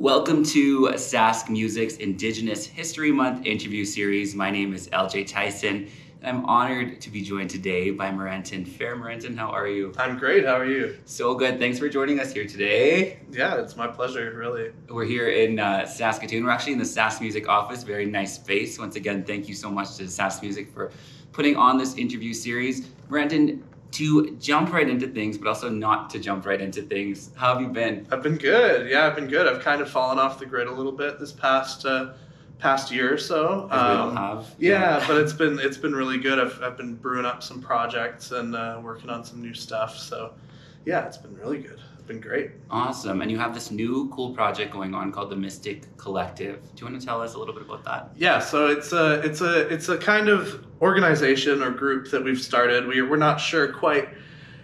Welcome to Sask Music's Indigenous History Month interview series. My name is LJ Tyson. and I'm honored to be joined today by Marentin Fehr. Marentin, how are you? I'm great. How are you? So good. Thanks for joining us here today. Yeah, it's my pleasure, really. We're here in uh, Saskatoon. We're actually in the Sask Music office. Very nice space. Once again, thank you so much to Sask Music for putting on this interview series. Marentin, to jump right into things, but also not to jump right into things. How have you been? I've been good. Yeah, I've been good. I've kind of fallen off the grid a little bit this past uh, past year or so. All have. Yeah, but it's been it's been really good. I've I've been brewing up some projects and uh, working on some new stuff. So, yeah, it's been really good. It's been great. Awesome. And you have this new cool project going on called the Mystik Collective. Do you want to tell us a little bit about that? Yeah, so it's a it's a it's a kind of organization or group that we've started. We we're not sure quite.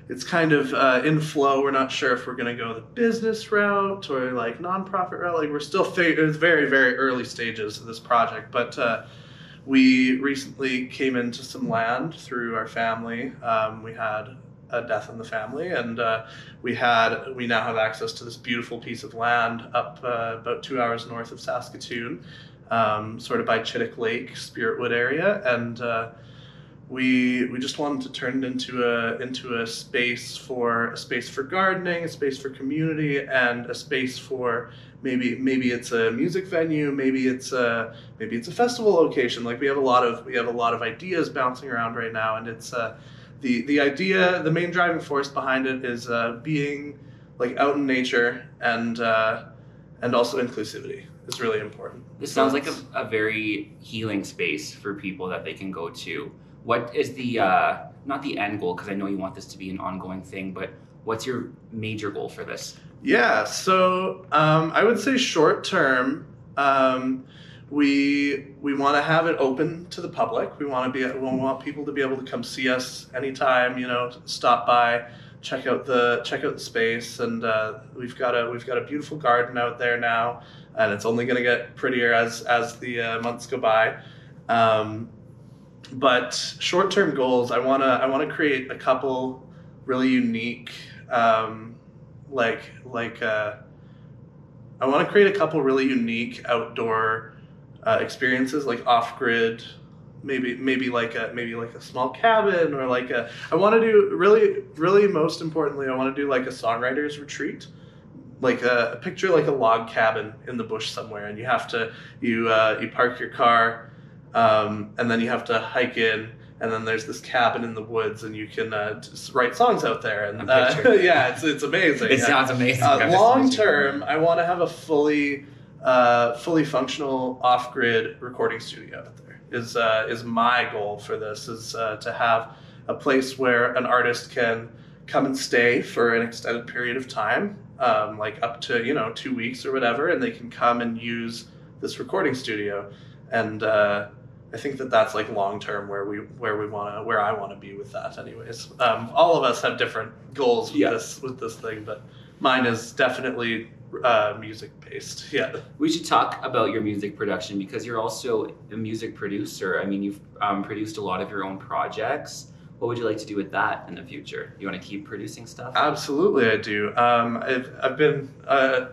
It's kind of uh, in flow. We're not sure if we're going to go the business route or like nonprofit route. Like we're still fig- it's very very early stages of this project, but. Uh, we recently came into some land through our family. Um, we had a death in the family, and uh, we had we now have access to this beautiful piece of land up uh, about two hours north of Saskatoon, um, sort of by Chitek Lake, Spiritwood area, and uh, we we just wanted to turn it into a into a space for a space for gardening, a space for community, and a space for maybe maybe it's a music venue, maybe it's a maybe it's a festival location. Like we have a lot of we have a lot of ideas bouncing around right now, and it's uh, the the idea, the main driving force behind it is uh, being like out in nature and uh, and also inclusivity is really important. This sounds like a, a very healing space for people that they can go to. What is the uh, not the end goal? Because I know you want this to be an ongoing thing, but what's your major goal for this? Yeah, so um, I would say short term. Um, we we want to have it open to the public. We want to be we want people to be able to come see us anytime. You know, stop by, check out the check out the space, and uh, we've got a we've got a beautiful garden out there now, and it's only going to get prettier as as the uh, months go by. Um, but short term goals, I wanna I wanna create a couple really unique, um, like like. Uh, I want to create a couple really unique outdoor uh, experiences like off grid maybe maybe like a maybe like a small cabin or like a I want to do really really most importantly I want to do like a songwriters retreat. Like a, a, picture like a log cabin in the bush somewhere and you have to you uh, you park your car um, and then you have to hike in and then there's this cabin in the woods and you can uh, write songs out there and uh, yeah it's, it's amazing. It sounds amazing. Uh, long term I want to have a fully uh, fully functional off-grid recording studio out there is uh, is my goal for this is uh, to have a place where an artist can come and stay for an extended period of time um, like up to you know two weeks or whatever and they can come and use this recording studio and uh, I think that that's like long term where we where we want to where I want to be with that anyways um, all of us have different goals with yeah. this with this thing but mine is definitely uh, music based. Yeah. We should talk about your music production because you're also a music producer. I mean, you've um, produced a lot of your own projects. What would you like to do with that in the future? You want to keep producing stuff? Absolutely, I do. Um, I've, I've been uh,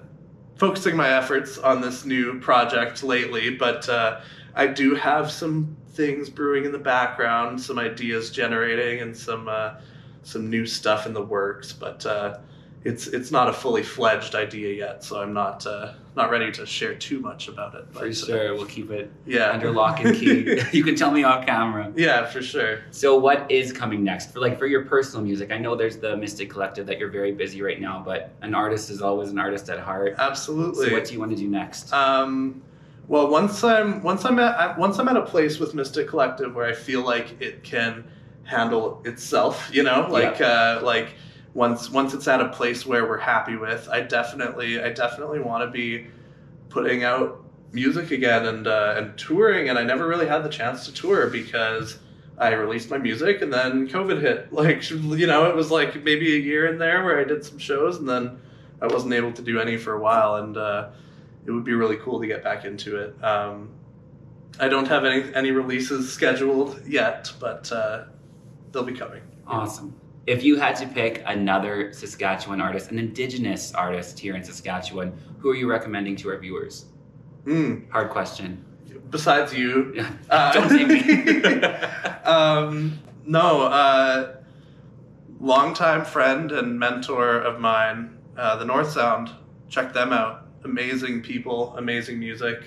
focusing my efforts on this new project lately, but uh, I do have some things brewing in the background, some ideas generating, and some uh, some new stuff in the works. But uh, it's it's not a fully fledged idea yet, so I'm not uh, not ready to share too much about it. But, for uh, sure, we'll keep it yeah. under lock and key. you can tell me off camera. Yeah, for sure. So, what is coming next for like for your personal music? I know there's the Mystik Collective that you're very busy right now, but an artist is always an artist at heart. Absolutely. So, what do you want to do next? Um, well, once I'm once I'm at once I'm at a place with Mystik Collective where I feel like it can handle itself, you know, like yeah. uh, like once once it's at a place where we're happy with, I definitely I definitely want to be putting out music again and uh, and touring. And I never really had the chance to tour because I released my music and then COVID hit. Like you know, it was like maybe a year in there where I did some shows and then I wasn't able to do any for a while. And uh, it would be really cool to get back into it. Um, I don't have any any releases scheduled yet, but uh, they'll be coming. Awesome. If you had to pick another Saskatchewan artist, an Indigenous artist here in Saskatchewan, who are you recommending to our viewers? Mm, Hard question. besides you, Yeah. Uh, Don't say me. um, no, uh, longtime friend and mentor of mine, uh, the North Sound. Check them out. Amazing people, amazing music.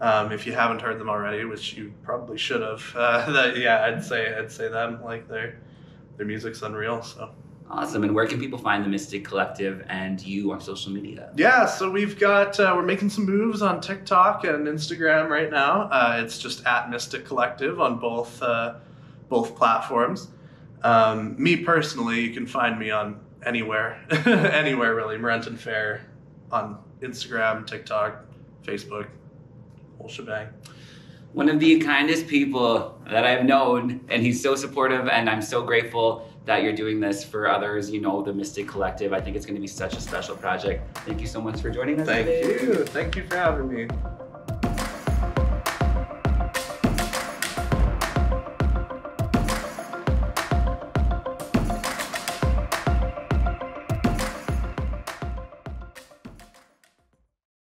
Um, if you haven't heard them already, which you probably should have, uh, that, yeah, I'd say I'd say them. Like their their music's unreal. So awesome. And where can people find the Mystik Collective and you on social media? yeah, so we've got uh, we're making some moves on TikTok and Instagram right now. Uh, it's just at Mystik Collective on both uh, both platforms. Um, me personally, you can find me on anywhere, anywhere really. Marentin Fehr on Instagram, TikTok, Facebook, whole shebang. One of the kindest people that I've known, and he's so supportive, and I'm so grateful that you're doing this for others. You know, the Mystik Collective. I think it's going to be such a special project. Thank you so much for joining us. Thank today. you, thank you for having me.